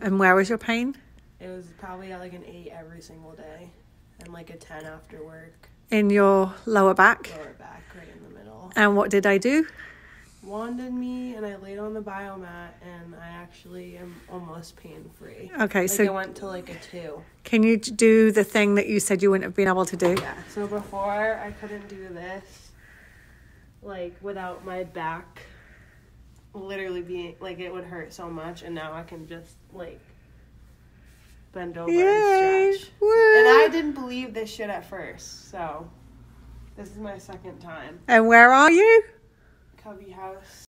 And where was your pain? It was probably at like an eight every single day, and like a ten after work. In your lower back. Lower back, right in the middle. And what did I do? Wanded me, and I laid on the biomat, and I actually am almost pain free. Okay, Like so it went to like a two. can you do the thing that you said you wouldn't have been able to do? Yeah. So before I couldn't do this, like without my back, literally being like it would hurt so much, and now I can just like bend over Yay! and stretch. Woo! And I didn't believe this shit at first, so this is my second time. And where are you? Cubby house.